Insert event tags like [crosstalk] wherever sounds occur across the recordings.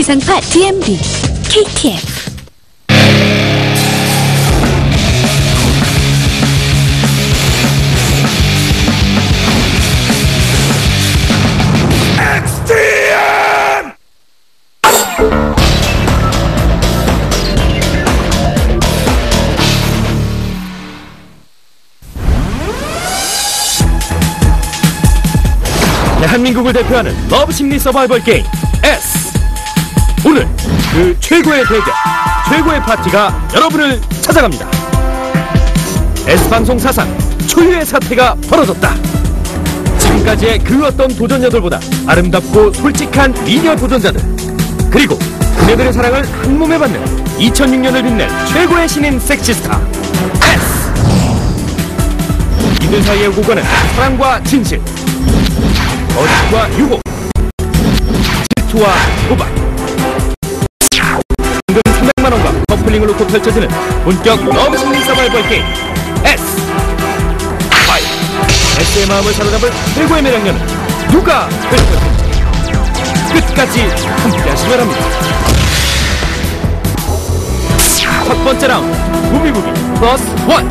지상파 DMB KTF 대한민국을 대표하는 러브 심리 서바이벌 게임 S 오늘 그 최고의 대결 최고의 파티가 여러분을 찾아갑니다. S방송 사상 초유의 사태가 벌어졌다. 지금까지의 그 어떤 도전자들보다 아름답고 솔직한 미녀 도전자들 그리고 그녀들의 사랑을 한 몸에 받는 2006년을 빛낼 최고의 신인 섹시스타 S. 이들 사이에 오고 가는 사랑과 진실 거짓과 유혹 질투와 도박 300만원과 커플링을 놓고 펼쳐지는 본격 심리 서바이벌 게임. S. 파이 S의 마음을 사로잡을 최고의 매력녀는 누가 될 것인지 끝까지 함께 하시면 합니다. 첫 번째 라운드 구미구미 플러스 one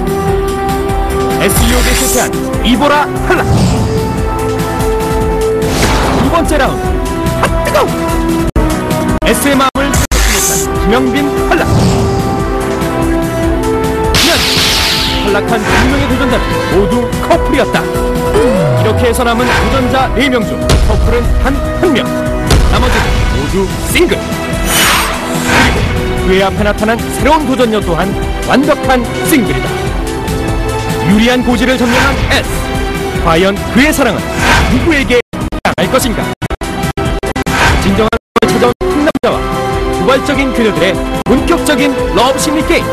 SEO에 실패한 이보라 탈락 두 번째 라운드 아 뜨거워 S의 마음을 못한 김영빈 탈락 탈락한 두 명의 도전자는 모두 커플이었다. 이렇게 해서 남은 도전자 4명 중 커플은 단한 명. 나머지는 모두 싱글. 그리고 그의 앞에 나타난 새로운 도전녀 또한 완벽한 싱글이다. 유리한 고지를 점령한 S. 과연 그의 사랑은 누구에게 갈 것인가? 진정한 걸 찾아온 상남자와 도발적인 그녀들의 본격적인 러브 심리 게임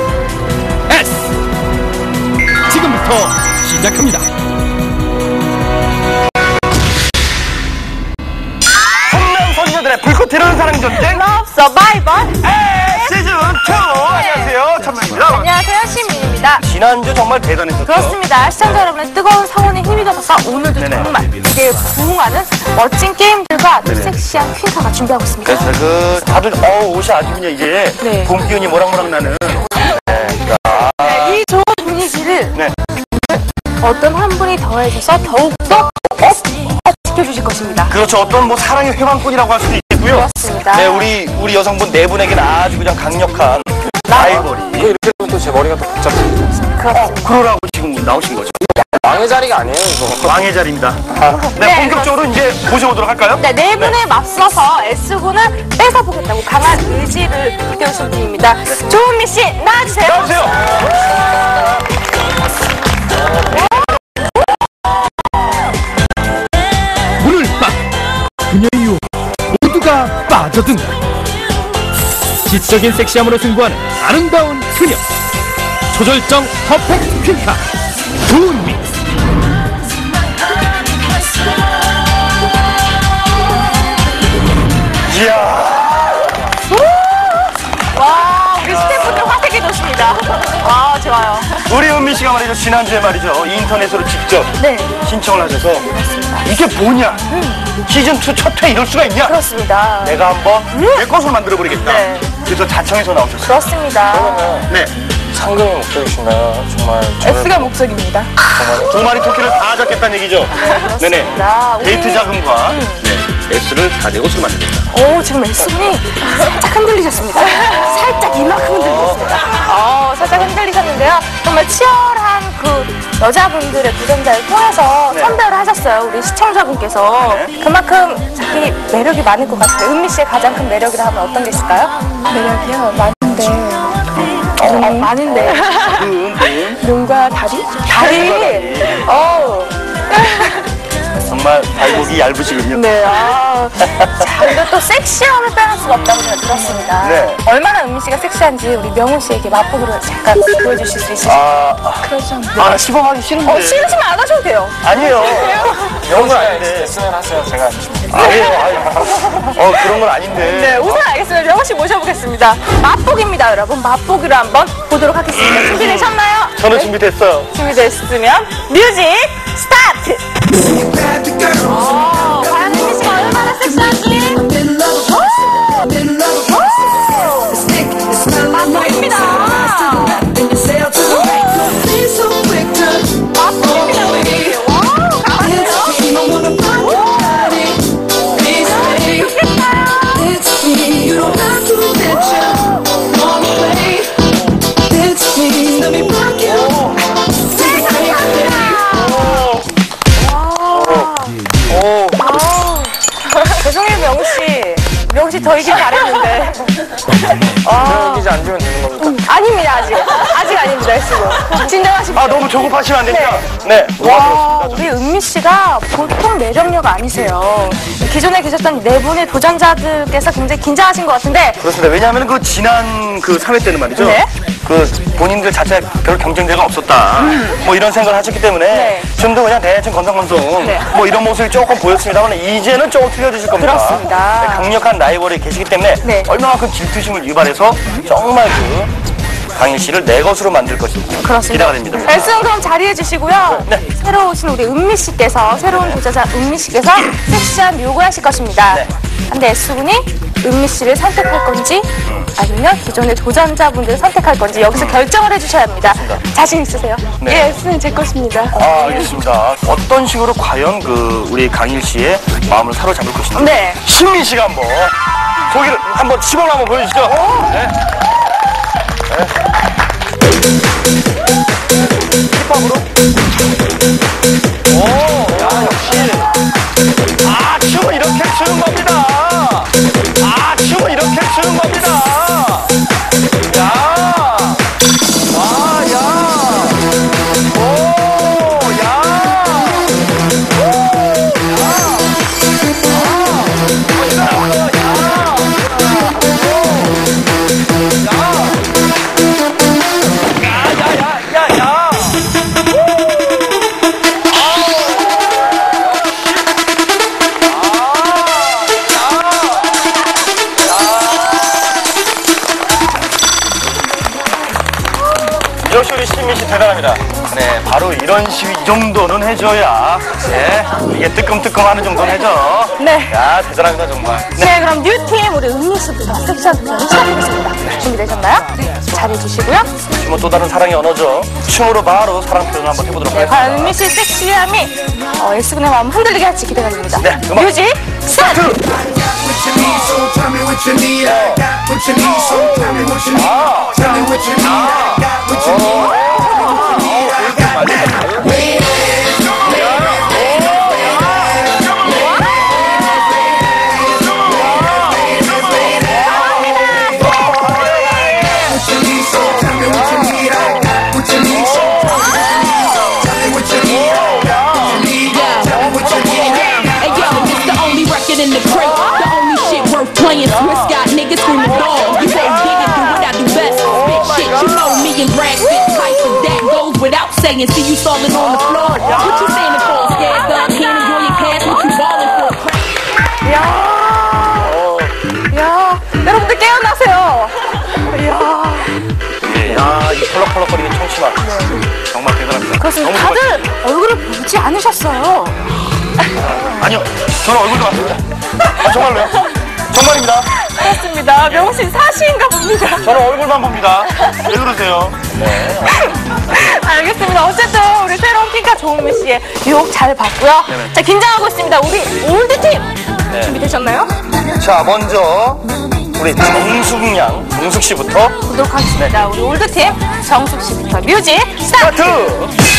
지금부터 시작합니다. 선남선녀들의 불꽃 튀는 사랑 전쟁 러브 서바이벌 시즌 2 안녕하세요. 천만입니다. 안녕하세요. 시민입니다. 지난주 정말 대단했었죠? 그렇습니다. 시청자 여러분의 뜨거운 성원에 힘이 되어서 오늘도 네네. 정말 기대에 부응하는 멋진 게임들과 또 섹시한 퀸카가 준비하고 있습니다. 그래서 그 다들 어 옷이 아주 그냥 이제 네. 봄 기운이 모락모락 나는. 네, 이 좋은 분위기를 네. 어떤 한 분이 더해줘서 더욱더 up 시켜주실 것입니다. 그렇죠. 어떤 뭐 사랑의 훼방꾼이라고 할 수도 있고요. 그렇습니다. 네 우리 우리 여성분 네 분에게는 아주 그냥 강력한 라이벌이. 이렇게 되면 또 제 머리가 또 복잡해지지 않습니까? 그렇습니다. 그러라고 지금 나오신 거죠? 왕의 자리가 아니에요, 이거. 왕의 자리입니다. 네, 네, 본격적으로 이제 모셔보도록 할까요? 네, 네 분에 맞서서 S군을 뺏어보겠다고 강한 의지를 불태우신 분입니다. 조은미 씨 나와주세요. 나오세요 그녀의 유혹 모두가 빠져든다. 지적인 섹시함으로 승부하는 아름다운 그녀 초절정 퍼펙트 퀸카 조은미 이야 우리 은미 씨가 말이죠 지난주에 말이죠. 인터넷으로 직접 네. 신청을 하셔서 이게 뭐냐? 시즌 2 첫 회 이럴 수가 있냐? 그렇습니다. 내가 한번 내 것으로 만들어 버리겠다. 네. 그래서 자청해서 나오셨어요. 그렇습니다. 네. 상금이 목적이신가요? 정말 저를 S가 목적입니다. 두 마리 토끼를 다 잡겠다는 얘기죠? 네네 그렇습니다. 데이트 우리- 자금과 네. S를 다내 것으로 만들겠다 오 지금 S군이 살짝 흔들리셨습니다. 살짝 이만큼 흔들리셨습니다 어 살짝 흔들리셨는데요. 정말 치열한 그 여자분들의 도전자를 통해서 네. 선별을 하셨어요 우리 시청자분께서. 그만큼 자기 매력이 많을 것 같아요. 은미 씨의 가장 큰 매력이라 하면 어떤 게 있을까요? 매력이요? 많은데. 어, 많은데. 음, 눈과 다리? 다리? 어우 정말 발목이 얇으시군요 네, 아. [laughs] 자, 그리고 또 섹시함을 빼놓을 수가 없다고 제가 들었습니다. 네. 얼마나 은미 씨가 섹시한지 우리 명훈 씨에게 맛보기로 잠깐 보여주실 수 있으실까요? 아, 그렇죠. 아, 나 시범하기 싫은데 어, 싫으시면 안 하셔도 돼요. 아니에요 그런 건 네, 아닌데 했으면 하세요. 제가 안 줍니다. 아니에요 아니에요. 어 그런 건 아닌데 네, 우선 알겠습니다. 명훈 씨 모셔보겠습니다. 맛보기입니다, 여러분. 맛보기로 한번 보도록 하겠습니다. 준비되셨나요? 저는 네, 준비됐어요 준비됐으면 music start! 어, 과 아, 너무 조급하시면 안 됩니다. 네. 와, 우리 은미 씨가 보통 매력녀가 아니세요. 기존에 계셨던 네 분의 도전자들께서 굉장히 긴장하신 것 같은데, 그렇습니다. 왜냐하면 그 지난 그 사회 때는 말이죠. 네. 그 본인들 자체 별 경쟁자가 없었다. 뭐 이런 생각을 하셨기 때문에 네. 좀더 그냥 대충 건성건성 네. 뭐 이런 모습이 조금 보였습니다만 이제는 조금 틀려지실 겁니다. 그렇습니다. 네, 강력한 라이벌이 계시기 때문에 네. 얼마만큼 질투심을 유발해서 정말 그 강일 씨를 내 것으로 만들 것인지 그렇습니다. 기대가 됩니다. S군 그럼 자리해 주시고요. 네. 새로 오신 우리 은미 씨께서, 새로운 도전자 은미 씨께서 섹시한 요구 하실 것입니다. 네. 근데 S군이 은미 씨를 선택할 건지, 아니면 기존의 도전자분들을 선택할 건지 여기서 결정을 해주셔야 합니다. 자신 있으세요? 네. 예, S는 제 것입니다. 아, 알겠습니다. 어떤 식으로 과연 그 우리 강일 씨의 마음을 사로잡을 것인지. 네. 신민 씨가 한번 소개를 한번 시범을 한번 보여주시죠. 네. 네. 힙합으로. 오, 야, 역시. 아, 춤은 이렇게 추는 겁 정도는 해줘야, 네, 이게 뜨끔뜨끔하는 정도는 해줘. 네. 야, 대단합니다, 정말. 네. 네, 그럼 new팀 우리 은미 씨부터 섹시한 도전을 시작하겠습니다. 준비되셨나요? 잘해 주시고요. 춤은 또 다른 사랑의 언어죠. 춤으로 바로 사랑 표현을 한번 해보도록 네, 하겠습니다. 과연 은미 씨의 섹시함이 어, S군의 마음 흔들리게 할지 기대가 됩니다. 네, 음악 music start! What you need, without saying. See you falling on the floor. What you saying for? Scared thug, can't enjoy your cash. What you balling for? 이야, 이야, 여러분들 깨어나세요. 이야, 야, 이 펄럭펄럭거리는 청심환. 정말 대단합니다. 그렇습니다. 다들 얼굴을 보지 않으셨어요. 아니요, 저는 얼굴도 봤습니다. 아, 정말로요? 정말입니다. 그렇습니다. 명신 사시인가 봅니다. 저는 얼굴만 봅니다. 왜 그러세요? [laughs] [laughs] 알겠습니다. 어쨌든 우리 새로운 퀸카 조은미 씨의 유혹 잘 봤고요. 자, 긴장하고 있습니다. 우리 old팀 준비되셨나요? 자, 먼저 우리 정숙 양, 정숙 씨부터 보도록 하겠습니다. 우리 old팀 정숙 씨부터 music start! start!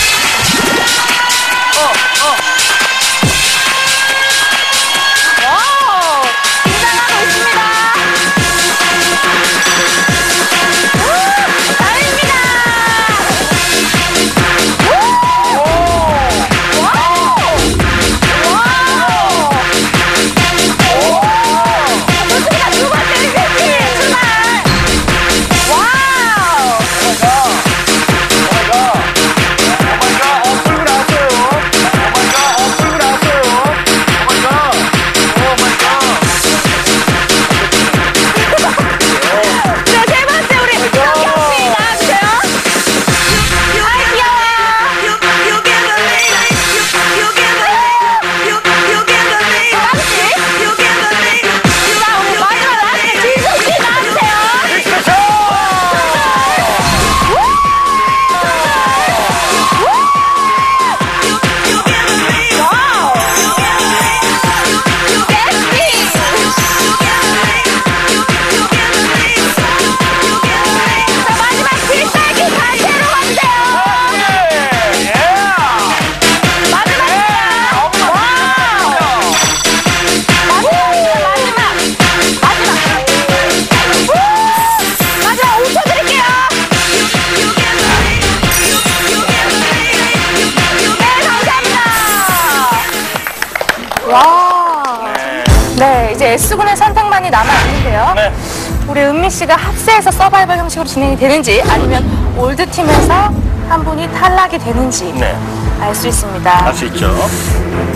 은미 씨가 합세해서 서바이벌 형식으로 진행이 되는지 아니면 올드팀에서 한 분이 탈락이 되는지 네. 알 수 있습니다. 알 수 있죠.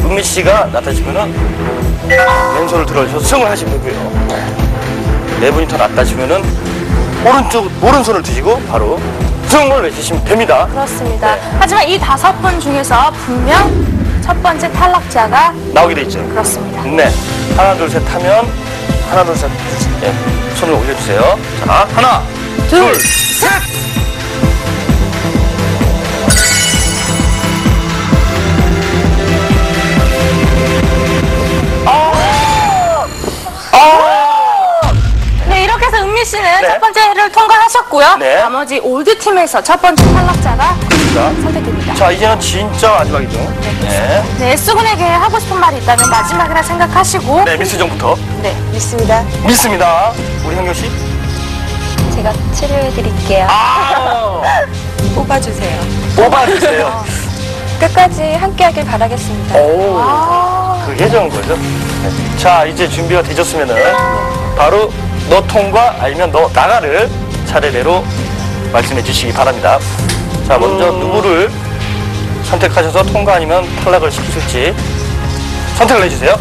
은미 씨가 나타지면은 왼손을 들어주셔서 승을 하시면 되고요. 네 분이 더 낫다시면은 오른쪽 오른손을 드시고 바로 승을 외치시면 됩니다. 그렇습니다. 네. 하지만 이 다섯 분 중에서 분명 첫 번째 탈락자가 나오게 돼 있죠. 그렇습니다. 네. 하나 둘 셋 하면 하나 둘 셋. 네. 손을 올려주세요. 자 하나 둘 셋. 네, 이렇게 해서 은미 씨는 네. 첫 번째를 통과하셨고요. 네. 나머지 old 팀에서 첫 번째 탈락자가 자, 선택됩니다. 자 이제는 진짜 마지막이죠. 네. 네, S군에게 하고 싶은 말이 있다면 마지막이라 생각하시고 네 미스 정부터 네, 믿습니다. 믿습니다. 우리 현경 씨. 제가 치료해드릴게요. 아, [laughs] 뽑아주세요. 뽑아주세요. [laughs] 끝까지 함께하길 바라겠습니다. 오, 그게 좋은 거죠. 네. 자, 이제 준비가 되셨으면은 바로 너 통과 아니면 너 나가를 차례대로 말씀해 주시기 바랍니다. 자, 먼저 누구를 선택하셔서 통과 아니면 탈락을 시키실지 선택을 해주세요.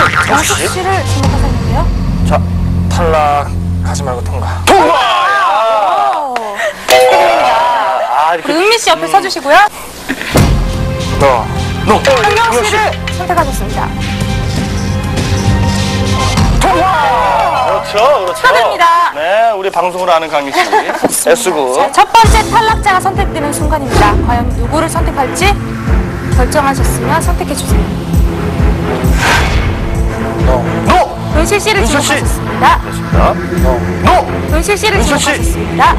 6시를 주목하셨는데요? 자, 탈락하지 말고 통과. 통과! 야! 아, 아, 그리고 은미 씨 옆에 음. 서주시고요. 너, 너. 한경 씨를 선택하셨습니다. 통과! 그렇죠, 그렇죠. 축하드립니다. 네, 우리 방송을 아는 강희 씨. [laughs] 애쓰고. 첫 번째 탈락자가 선택되는 순간입니다. 과연 누구를 선택할지 결정하셨으면 선택해주세요. No! 은실 씨를 은실 씨. 지목하셨습니다. 됐습니다. No! 은실 씨를 은실 씨. 지목하셨습니다.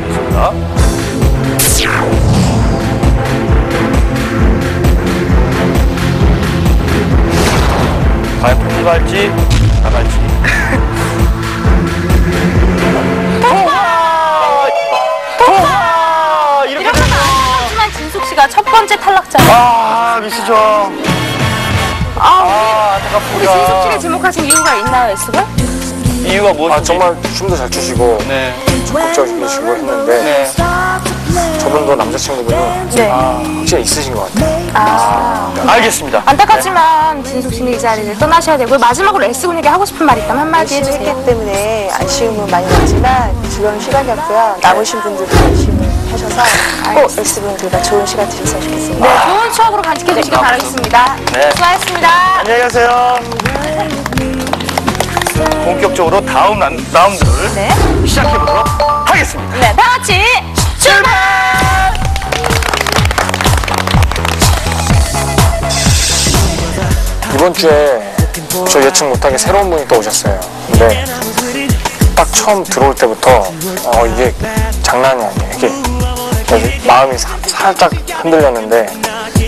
됐습니다. 과연 통과할지, 나갈지. 통과! 통과! 이렇게 이렇게 되면, 하지만 진숙 씨가 첫 번째 탈락자. 아, 미스죠. 아, 아, 우리 씨를 안타깝습니다. 지목하신 이유가 있나요, S가? 이유가 무엇인지. 아 정말 춤도 잘 추시고 네. 적극적이시고 했는데 네. 저분도 남자친구분이 네. 확실히 있으신 것 같아요. 아. 알겠습니다. 안타깝지만 진숙 씨는 이 자리를 떠나셔야 되고 마지막으로 S군에게 하고 싶은 말 있다면 한마디 해주세요. 했기 때문에 아쉬움은 많이 났지만 즐거운 시간이었고요. 남으신 분들도 열심히 하셔서 꼭 S분들과 좋은 시간 되셨으면 좋겠습니다. 네, 좋은 추억으로 간직해 주시길 바라겠습니다. 네. 수고하셨습니다. 안녕히 가세요. 본격적으로 다음 란- 라운드를 네. 시작해보도록 하겠습니다. 네, 다 같이 출발! 이번 주에 저 예측 못하게 새로운 분이 또 오셨어요. 근데 딱 처음 들어올 때부터 어 이게 장난이 아니에요. 이게 마음이 사- 살짝 흔들렸는데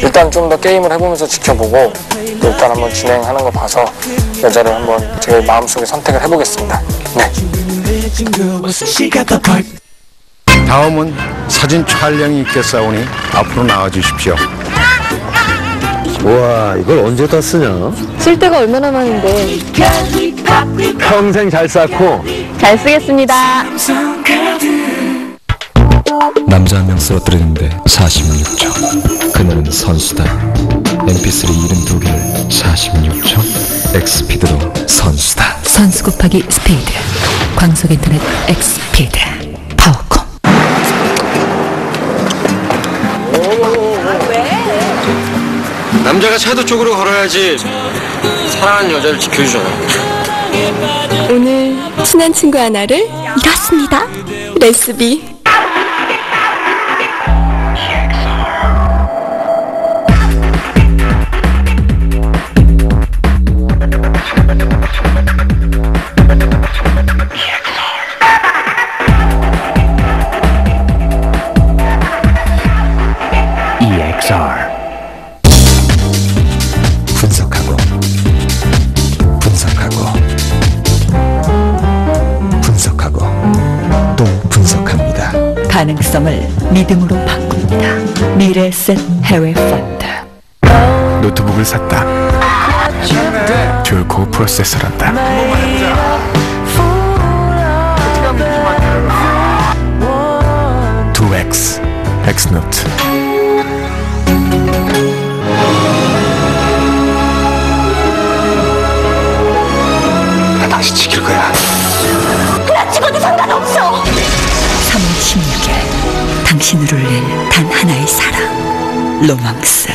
일단 좀 더 게임을 해보면서 지켜보고 또 일단 한번 진행하는 거 봐서 여자를 한번 제 마음속에 선택을 해보겠습니다. 네. 다음은 사진 촬영이 있겠사오니 앞으로 나와 주십시오. 우와 이걸 언제 다 쓰냐? 쓸 데가 얼마나 많은데. 평생 잘 쌓고 잘 쓰겠습니다. 남자 한 명 쓰러뜨리는데 46초 그날은 선수다 mp3 72개를 46초 엑스피드로 선수다 선수 곱하기 스피드. 광속 인터넷 X 스피드. 남자가 차도 쪽으로 걸어야지 사랑하는 여자를 지켜주잖아. 오늘 친한 친구 하나를 잃었습니다. 레스비. 프로세서란다. 두 X. 나 당신 지킬 거야. 나 죽어도 상관없어. 3월 16일 당신을 울릴 단 하나의 사랑 로망스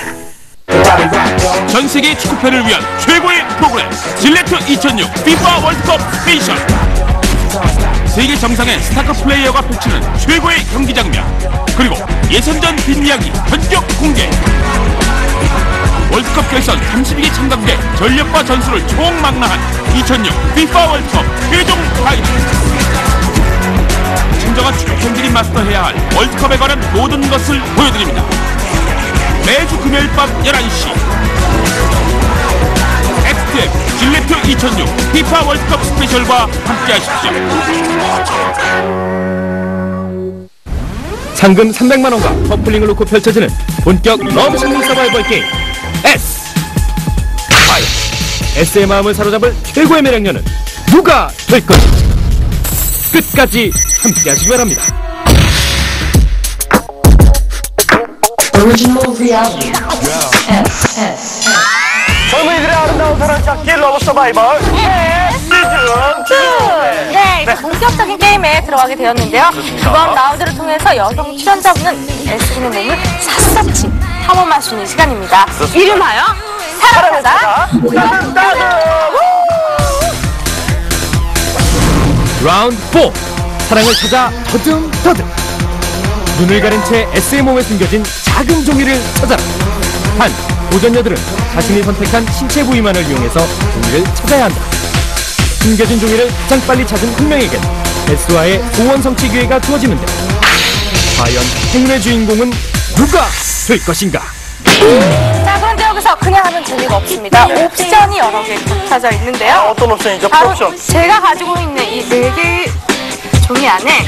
전 세계 축구팬을 위한 최고의 프로그램 질레트 2006 FIFA 월드컵 special 세계 정상의 스타 플레이어가 펼치는 최고의 경기 장면 그리고 예선전 뒷이야기 전격 공개. 월드컵 결선 32개 참가국의 전력과 전술을 총망라한 2006 FIFA 월드컵 최종 final. 진정한 축구 팬들이 마스터해야 할 월드컵에 관한 모든 것을 보여드립니다. 매주 금요일 밤 11시 XTM 질레트 2006 피파 월드컵 special과 함께하십시오. 상금 300만 원과 커플링을 놓고 펼쳐지는 본격 럼싱 서바이벌 게임 S. S의 마음을 사로잡을 최고의 매력녀는 누가 될 것인지 끝까지 함께하시기 바랍니다. 젊은이들의 아름다운 사랑 찾기 러브 서바이벌. 시즌 네, 이제 본격적인 게임에 들어가게 되었는데요. 이번 라운드를 통해서 여성 출연자분은 S군의 몸을 샅샅이 탐험할 수 있는 시간입니다. 이름하여 사랑하다. 라운드 4 사랑을 찾아 더듬더듬. 눈을 가린 채 S의 몸에 숨겨진 작은 종이를 찾아라. 단 도전녀들은 자신이 선택한 신체 부위만을 이용해서 종이를 찾아야 한다 숨겨진 종이를 가장 빨리 찾은 한 명에겐 S와의 소원 성취 기회가 주어지는데 과연 행운의 주인공은 누가 될 것인가 자, 그런데 여기서 그냥 하면 재미가 없습니다. 옵션이 여러 개 겹쳐져 있는데요. 어떤 옵션이죠? 바로 옵션. 제가 가지고 있는 이 네 개의 종이 안에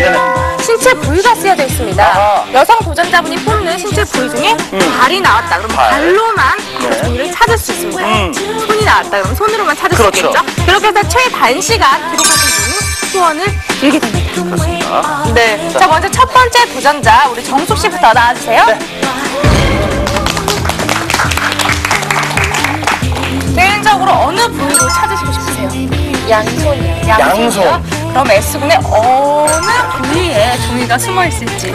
신체 부위가 쓰여져 있습니다. 아하. 여성 도전자분이 뽑는 신체 부위 중에 발이 나왔다. 그럼 발. 발로만 그 종이를 찾을 수 있습니다. 음. 손이 나왔다. 그럼 손으로만 찾을 그렇죠. 수 있겠죠? 그렇게 해서 최단시간 기록하신 분은 소원을 빌게 됩니다. 네. 자, 먼저 첫 번째 도전자 우리 정숙 씨부터 나와주세요. 개인적으로 어느 부위로 찾으시고 싶으세요? 양손이요. 양손. 그럼 S군의 어느 부위에 종이가 숨어 있을지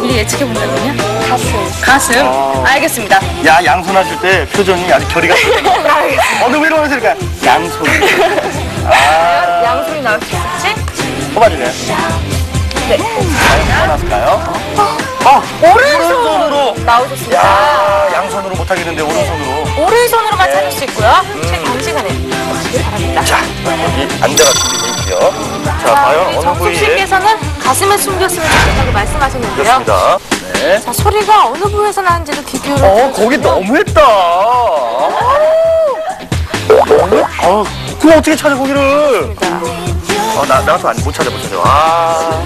미리 예측해 본다면요? 가슴. 가슴. 어. 알겠습니다. 야 양손 하실 때 표정이 아주 결이가 어느 위로 하실까? 양손. 아 양손이 나올 수 있을지? 뽑아주네요. 네. 나왔을까요? 어 오른손으로 나오셨습니다. 야 양손으로 못하겠는데 오른손으로. 오른손으로만 네. 찾을 수 있고요. 최단시간에 찾으시기 바랍니다. 자 여기 안대가 준비되어 있고요. 자 과연 어느 부위에? 씨께서는 가슴에 숨겼으면 좋겠다고 말씀하셨는데요. 그렇습니다. 네. 자, 소리가 어느 부위에서 나는지도 비교를 어 거기 너무했다. 어 그거 어떻게 찾아 거기를? 어나 나도 안 못 찾아 못 찾아. 아,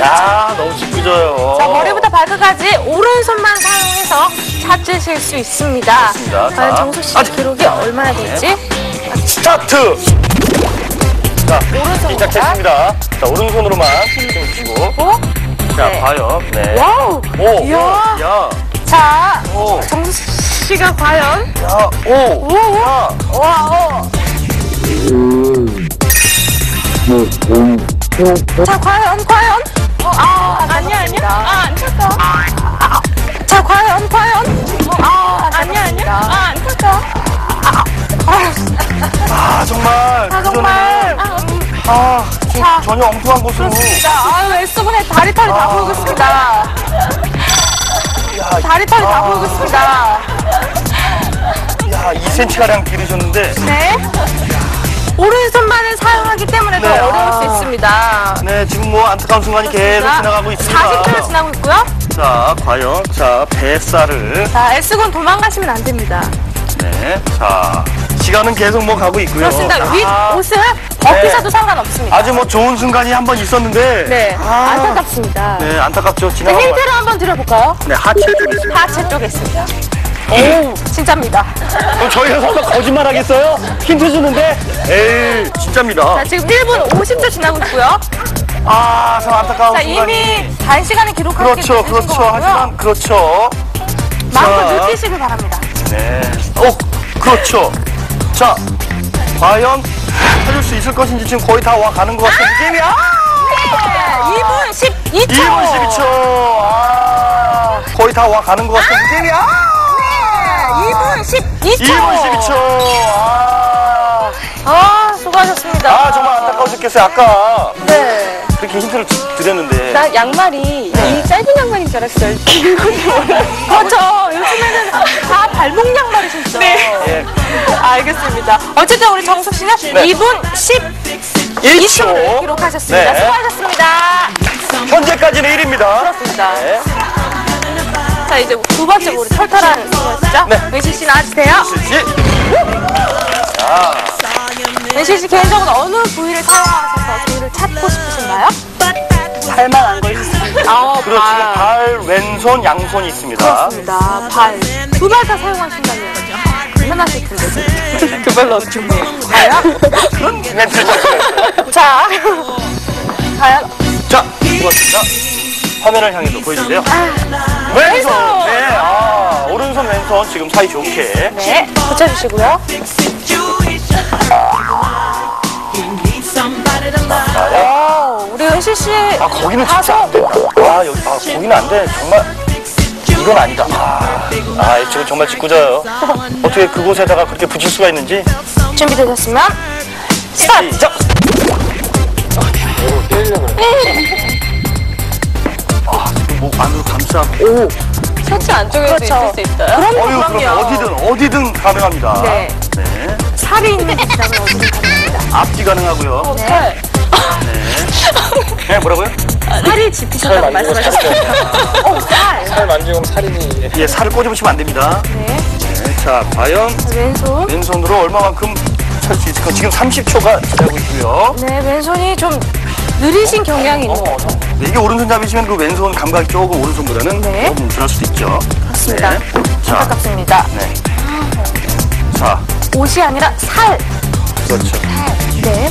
야 너무 짓궂어요. 자, 머리부터 발끝까지 오른손만 사용해서 찾으실 수 있습니다. 그렇습니다. 과연 자, 정숙 씨 아직- 기록이 얼마나 될지. 스타트. 자. 시작했습니다. 자 오른손으로만 힘 주시고. 오, 자 네. 과연 네. 와우. 오, 이야. 오, 야, 자, 오, 정숙 씨가 과연 야, 오, 오, 오. 야. 와, 오. 자, 과연, 과연. 어, 아, 아니야, 아니야. 아, 안 찼다. 아, 자, 과연, 과연. 어, 아, 아니야, 아니야. 아, 안 찼다. 아 정말. 아, 정말. 아, 음, 아 자. 전혀 엉뚱한 곳으로. 그렇습니다. 아유, S분의 다리 털이 다 보이고 있습니다. 야, 다리 털이 다 아. 있습니다. 야 2cm 가량 길으셨는데. 네. 오른손만을 사용하기 때문에 더 네, 어려울 아. 수 있습니다. 네 지금 뭐 안타까운 순간이 계속 지나가고 있습니다. 40초를 지나고 있고요. 자 과연 자 뱃살을. 자, S군 도망가시면 안 됩니다. 네. 자 시간은 계속 뭐 가고 있고요. 그렇습니다. 윗 아, 옷을 벗기셔도 상관없습니다. 아주 뭐 좋은 순간이 한 번 있었는데. 네, 아, 안타깝습니다. 네 안타깝죠. 네, 지나가고. 힌트를 한번 드려볼까요? 네 하체 쪽에 있습니다. 하체 쪽에 있습니다. 오, 진짜입니다. 그럼 저희가 설마 거짓말 하겠어요? 힌트 주는데? 에이, 진짜입니다. 자, 지금 1분 50초 지나고 있고요. 아, 참 안타까운 자, 순간. 이미 단시간에 기록하기 그렇죠, 그렇죠. 하지만, 그렇죠. 마음껏 자. 느끼시길 바랍니다. 네. 어, 그렇죠. 자, 과연 살릴 수 있을 것인지 지금 거의 다 와 가는 것 같은 느낌이야. 네, 2분 12초. 2분 12초. 아, 거의 다 와 가는 것 같은 느낌이야. 네, 2분 12초. 2분 12초. 아, 아, 수고하셨습니다. 아 정말 안타까워 죽겠어요. 아까 네. 그렇게 힌트를 주- 드렸는데. 나 양말이 이 짧은 양말인 줄 알았어요. 그렇죠. 요즘에는 다 발목 양말이 신죠. 네. 예. 알겠습니다. 어쨌든 우리 정숙 씨는 네. 2분 12초를 기록하셨습니다. 네. 수고하셨습니다. 현재까지는 1입니다. 그렇습니다. 네. 자, 이제 두 번째 우리 털털한 소녀시죠? 네. 은실 씨 나와주세요. 씨. 자, 은실 씨 개인적으로 어느 부위를 사용하셔서 부위를 찾고 싶으신가요? 발만 안 걸렸어요. 아, 그렇죠. 발, 왼손, 양손이 있습니다. 그렇습니다. 발. 두 발 다 사용하신다면 얼마나 하실 텐데. 두 발로 어떻게 과연? 그런 멘트를 쳤어요. 자, 과연 자, 고맙습니다. 화면을 향해서 보여주세요. 왼손. 네, 아, 오른손, 왼손 지금 사이 좋게. 네, 붙여주시고요. 오, 우리 은실 씨. 아, 거기는 진짜 안 된다. 아, 여기, 아, 거기는 안 돼. 정말. 이건 아니다. 아, 아, 이쪽은 정말 짓궂어요. 어떻게 그곳에다가 그렇게 붙일 수가 있는지. 준비되셨으면! 시작! 아, 지금 목 안으로 감싸고. 셔츠 안쪽에도 그렇죠. 있을 수 있어요. 그럼요, 어유, 그럼 그럼요. 어디든, 어디든 가능합니다. 네. 네. 살이 있는 이상은 어디든 가능합니다. 앞뒤 가능하고요. 네. 네, 뭐라고요? 살이 짚히셨다고 말씀하셨어요. 오, 살. 살 만지면 살인이 예, 살을 꼬집으시면 안 됩니다. 네. 네, 자, 과연 왼손. 왼손으로 얼마만큼 찰 수 있을까? 지금 30초가 지나고 있고요. 네, 왼손이 좀 느리신 경향이 있는 것 같아요. 네, 이게 오른손 잡이시면 그 왼손 감각이 조금 오른손보다는 네. 조금 덜할 수도 있죠. 맞습니다. 네. 자, 안타깝습니다. 네. 자, 옷이 아니라 살. 그렇죠. 네.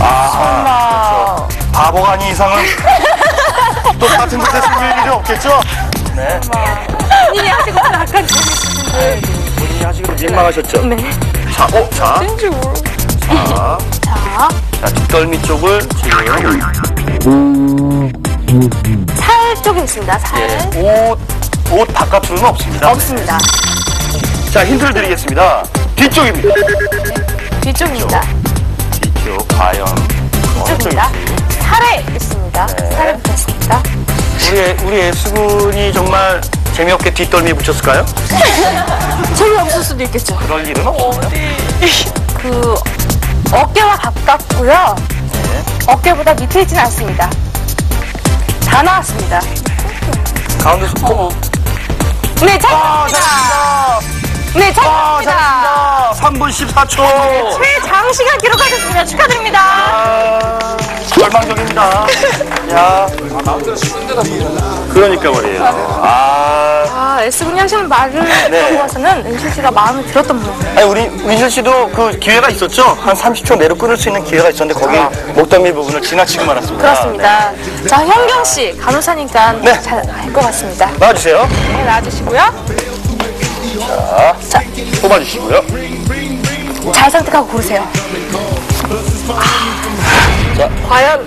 아, 그렇죠. 바보가 아닌 이상은 똑같은 곳에 숨길 일이 없겠죠? 네. 본인이 하시고 약간 재밌으신데. 본인이 하시기로 민망하셨죠? 네. 자, 어, 자. 자, 자, 자, 뒷덜미 쪽을 지금 살 쪽에 있습니다. 살. 예, 옷, 옷 바깥으로는 없습니다. 없습니다. 자, 힌트를 드리겠습니다. 뒤쪽입니다. 뒤쪽입니다. 뒤쪽, 과연. 뒤쪽입니다. 살에 있습니다. 네. 살에 붙었습니다. 우리, 애- 우리 애수군이 정말 재미없게 뒷덜미에 붙였을까요? 재미없을 [laughs] 수도 있겠죠. 그럴 일은 없어요. 그 어깨와 가깝고요. 어깨보다 밑에 있지는 않습니다. 다 나왔습니다. 가운데 손. 네, 찾았습니다. 네, 찾았습니다. 3분 14초. 최장시간 기록하셨습니다. 축하드립니다. 아, 절망적입니다. 야. 그러니까 말이에요. 아. 아, S분이 하시는 말을 네. 봐서는 은실 씨가 마음에 들었던 모양이에요. 아니, 우리, 은실 씨도 그 기회가 있었죠? 한 30초 내로 끊을 수 있는 기회가 있었는데, 거기 목덜미 부분을 지나치고 말았습니다. 그렇습니다. 자, 현경 씨, 간호사니까 네. 잘알 것 같습니다. 네. 나와주세요. 네, 나와주시고요. 자, 뽑아주시고요. 잘 선택하고 고르세요. 자. 과연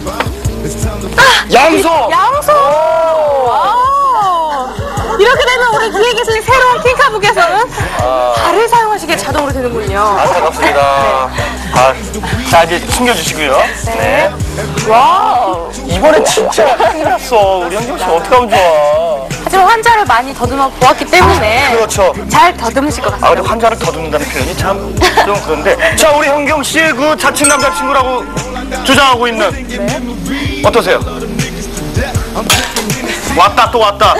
양소! 양소! 아, 이렇게 되면 우리 뒤에 계신 새로운 킹카북에서는 발을 사용하시게 자동으로 되는군요. 안타깝습니다. 아, 자, 이제 숨겨주시고요. 네. 와우. 이번엔 진짜 큰일 났어. 우리 현경 씨 어떡하면 좋아. 많이 더듬어 보았기 때문에 그렇죠. 잘 더듬으실 것 아, 같습니다. 근데 환자를 더듬는다는 표현이 참 좀 그런데. 자, 우리 현경 씨의 그 자칭 남자친구라고 주장하고 있는. 어떠세요? 왔다, 또 왔다.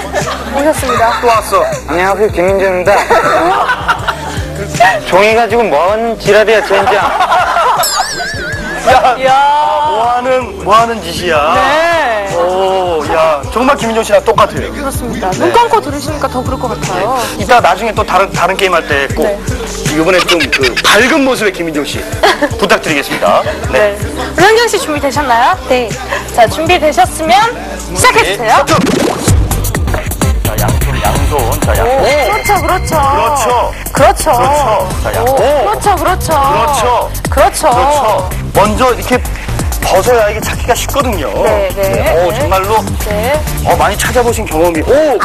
오셨습니다. 또 왔어. 안녕하세요 김민재입니다 [laughs] 종이 가지고 뭔 지랄이야 젠장 [laughs] 야, 이야. 아, 뭐 하는, 뭐 하는 짓이야. 네. 오, 야, 정말 김민정 씨랑 똑같아요. 그렇습니다. 눈 감고 들으시니까 더 그럴 것 같아요. 이따 나중에 또 다른, 다른 게임 할 때 꼭, 네. 이번에 좀 그 밝은 모습의 김민정 씨 [laughs] 부탁드리겠습니다. 네. 우리 현경 씨 준비되셨나요? 네. 자, 준비되셨으면 시작해주세요. 자, 양손, 양손. 자, 양손. 그렇죠, 그렇죠. 그렇죠. 그렇죠. 그렇죠. 자, 양. 오, 오. 그렇죠, 그렇죠. 그렇죠. 그렇죠. 그렇죠. 먼저 이렇게 벗어야 이게 찾기가 쉽거든요. 네, 네. 오, 정말로 네. 어, 많이 찾아보신 경험이. 오!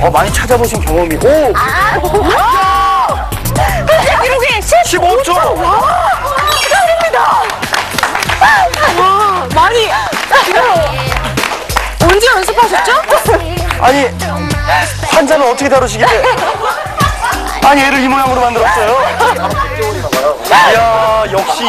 어, 많이 찾아보신 경험이. 오! 현재 기록이 15초! 축하드립니다. 와, 많이. 언제 연습하셨죠? 아니, 환자는 어떻게 다루시길래. 아니, 얘를 이 모양으로 만들었어요. 이야, 역시.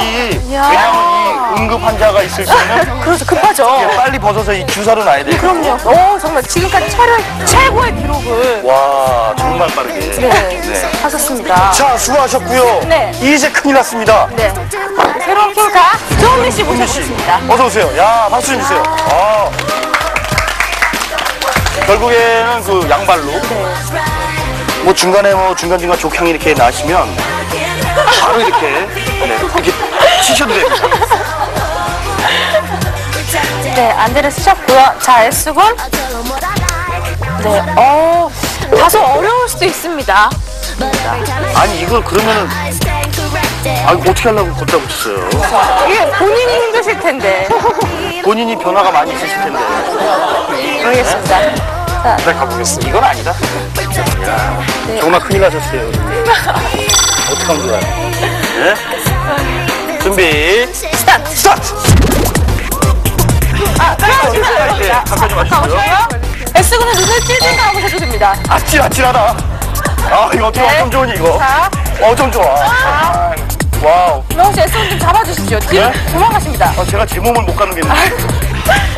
이야. 왜냐면 이 응급 환자가 있을 때는 그렇죠, 급하죠. 이게 빨리 벗어서 이 주사를 놔야 돼요. 그럼요. 오, 정말 지금까지 촬영 최고의 기록을 와, 정말 빠르게. 네, 하셨습니다. 자, 수고하셨고요. 네. 이제 큰일 났습니다. 네. 새로운 킹카 조은미 씨 모셔보겠습니다. 어서 오세요. 야, 박수 좀 주세요. 아. 결국에는 그 양발로. 뭐 중간에 뭐 중간중간 족향이 이렇게 나시면 바로 이렇게 네, 이렇게 치셔도 됩니다. 네, 안대를 쓰셨고요. 자, S군. 네, 어, 다소 어려울 수도 있습니다. 아니 이걸 그러면은 아 어떻게 하려고 걷다 붙였어요. 이게 본인이 힘드실 텐데. 본인이 변화가 많이 있으실 텐데. 모르겠습니다. 자, 네, 가보겠습니다. 이건 아니다. 야, 정말 큰일 나셨어요. 어떡하면 좋아요. 네? 준비. 스타트! 스타트! 아, 그러시면 네, 잠깐 좀 하시고요. 가보시고요. S군은 눈을 찔찔 감으셔도 됩니다. 아찔아찔하다. 아, 이거 어떻게 네. 어쩜 좋으니, 이거? 자, 어, 좀 좋아. 아, 와우. 명호 씨 S군 좀 잡아주시죠. 뒤로 네? 도망가십니다. 어, 제가 제 몸을 못 가는겠는데.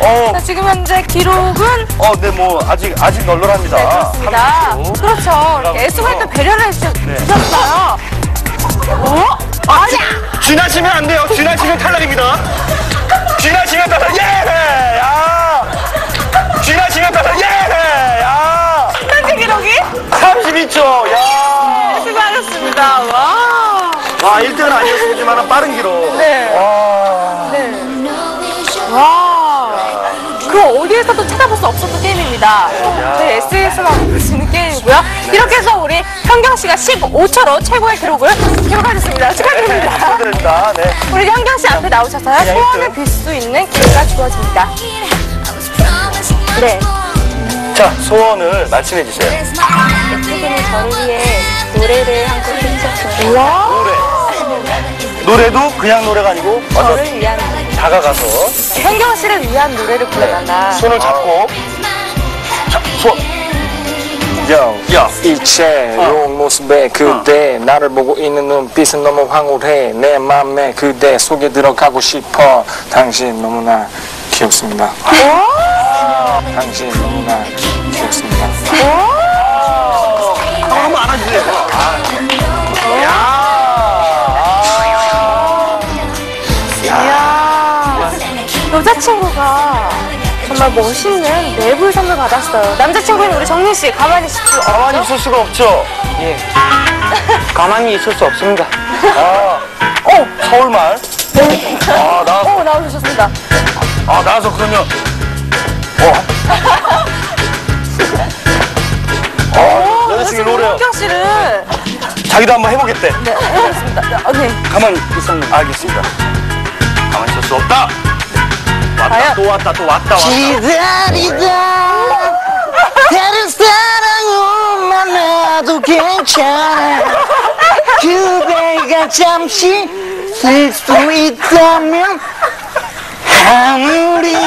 [laughs] 어, 자, 지금 현재 기록은 어, 네, 뭐, 아직, 아직 널널합니다. 네, 그렇습니다. 30kg. 그렇죠. 이렇게 S군이 또 배려를 해주셨어요. 어? 아니야! 지나시면 안 돼요. 지나시면 탈락입니다. 지나시면 탈락. 예! 야! 지나시면 탈락. 예! 야! 현재 기록이 32초. 야! 와. 와, 1등은 아니었지만 빠른 기록. 네. 와. 네. 와. 그 어디에서도 찾아볼 수 없었던 게임입니다. 네, 수 있는 게임이고요. 이렇게 해서 우리 현경 씨가 15초로 최고의 기록을 기록하셨습니다. 축하드립니다. 축하드립니다. 네. 우리 현경 씨 앞에 나오셔서요. 그냥 소원을 빌 수 있는 기회가 주어집니다. 네. 자, 소원을 말씀해 주세요. 최근에 저를 위해 노래를 한 곡 해주셨어요. 노래. 노래도 그냥 노래가 아니고 맞아. 저를 위한 다가가서. 현경 씨를 위한 노래를 불러달라. 손을 잡고. 자, 손. 형, 야. 이채로운 모습에 그대 나를 보고 있는 눈빛은 너무 황홀해. 내 맘에 그대 속에 들어가고 싶어. 당신 너무나 귀엽습니다. 당신 너무나 귀엽습니다 여자친구가 정말 멋있는 랩을 선물 받았어요. 남자친구인 우리 정민 씨 가만히 있십시오. 가만히 있을 수가 없죠. 예 [laughs] 가만히 있을 수 없습니다 아, 어, 서울말. 아, 나, 어, 나오셨습니다. 아, 나와서 그러면, 어. 어, 여자친구 노래요. 현경 씨를 자기도 한번 해보겠대. 네, 해보겠습니다. 네, 어, 네. 가만히 있었는데. 알겠습니다. 가만히 있을 수 없다. 왔다? 또 왔다, 또 왔다, 왔다. 기다리다 다른 사랑을 만나도 괜찮아 그대가 잠시 쓸 수 있다면 하늘이여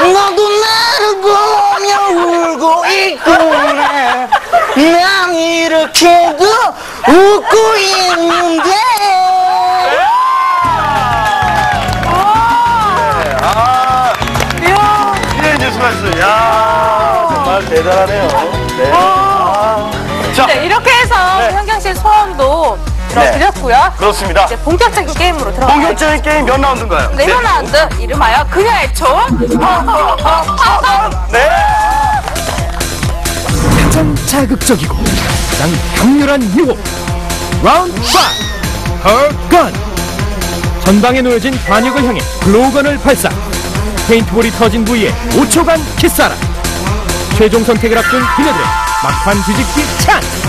너도 나를 보며 울고 있구나 난 이렇게도 웃고 있는데 대단하네요. 네. 아, 자, 네, 이렇게 해서 네. 현경 씨의 소원 들어드렸고요. 그렇습니다. 이제 본격적인 게임으로 들어가. 본격적인 게임 몇 라운드인가요? 네번 라운드 이름하여 그녀의 총. 네. 가장 자극적이고 가장 격렬한 유혹 라운드 5 Her Gun 전방에 놓여진 과녁을 향해 blow gun을 발사 paintball이 터진 부위에 5초간 키스하라 최종 선택을 앞둔 그녀들의 막판 뒤집기 찬스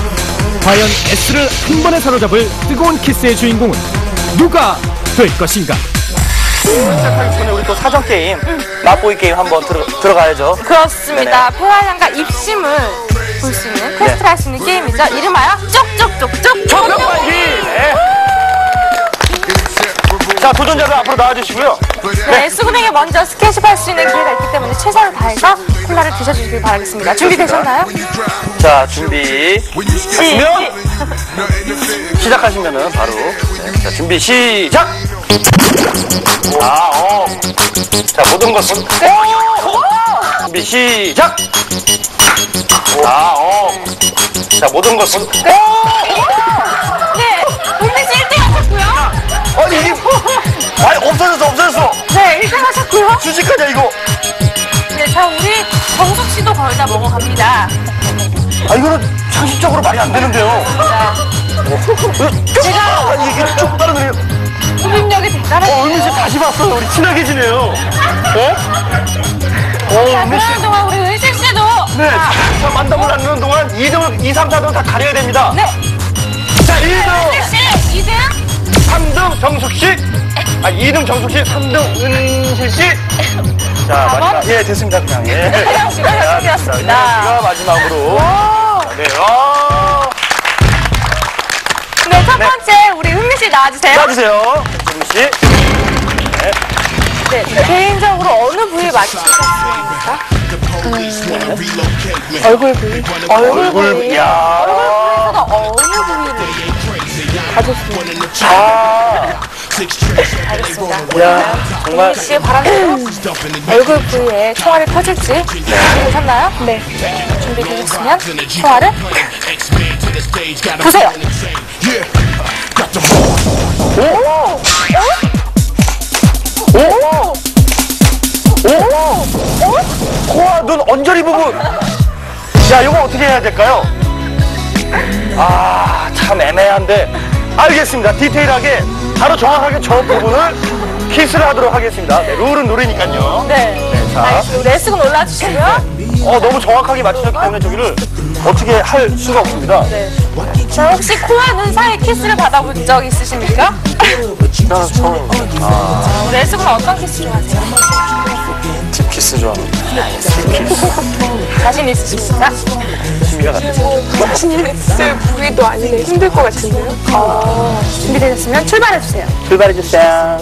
과연 S를 한 번에 사로잡을 뜨거운 키스의 주인공은 누가 될 것인가 시작하기 전에 우리 또 사전 게임 맛보기 게임 한번 들어, 들어가야죠. 그렇습니다. 폐활량과 입심을 볼 수 있는 테스트를 할 수 있는 게임이죠. 이름하여 쪽쪽쪽쪽 정답 빨기. 네. 자 도전자들 앞으로 나와주시고요. 네, 수근에게 먼저 스케치업 할수 있는 기회가 있기 때문에 최선을 다해서 콜라를 드셔주시길 바라겠습니다. 준비되셨나요? 자 준비. 됐으면 시작하시면은 바로 네, 자 준비 시작. 아 어. 자 모든 것은 준비 시작. 아 어. 자 모든 것은 아니 이게 아니 없어졌어 없어졌어. 네, 1등 하셨고요. 주식하자 이거. 네, 자, 우리 정숙 씨도 거의 다 먹어갑니다. 아 이거는 상식적으로 말이 안 되는데요. 제가 아니 이게 쭉 따르네요. 흡입력이 대단하시네요. 어, 은미 씨 다시 봤어요. 우리 친하게 지내요. 어? 어, 자, 은미 씨. 그러는 동안 우리 은식 씨도. 네. 자, 자, 만담을 나누는 동안 2등, 2, 3, 4등 다 가려야 됩니다. 네. 자, 1등, 은식 씨, 2등. 3등 정숙 씨. 아, 2등 정숙 씨, 3등 은실 씨. 자, 마지막. 예, 됐습니다. 그냥. 예. [laughs] 자. 자, 은영 씨가 마지막으로. 오. 네, 어. 네, 첫 번째 우리 은미 씨 나와주세요. 놔주세요. 은미 씨. 네, 개인적으로 어느 부위에 맞추셨습니까? 얼굴 부위. 얼굴 부위. 야 얼굴 부위에서도 어느 부위를 가졌습니까? 아. 알겠습니다. 야 정말. 씨의 바람대로 얼굴 부위에 총알이 터질지 준비되셨나요? 네. 준비되셨으면 총알을 보세요. 오! 오! 오! 코와 눈 언저리 부분. 야, 이거 어떻게 해야 될까요? 아, 참 애매한데. 알겠습니다. 디테일하게, 바로 정확하게 저 부분을 키스를 하도록 하겠습니다. 네, 룰은 룰이니까요. 네. 자. 알겠습니다. 레스군 올라주시고요. 어, 너무 정확하게 맞추셨기 때문에 저기를 어떻게 할 수가 없습니다. 자, 혹시 코와 눈 사이 키스를 받아본 적 있으십니까? 나는 처음입니다. 어, S군 어떤 키스 좋아하세요? deep kiss 좋아합니다. 자신 있으십니까? 심의가 같아요. 자신 있을 부위도 아닌데 힘들 것 같은데요? 어, 준비되셨으면 출발해주세요. 출발해주세요.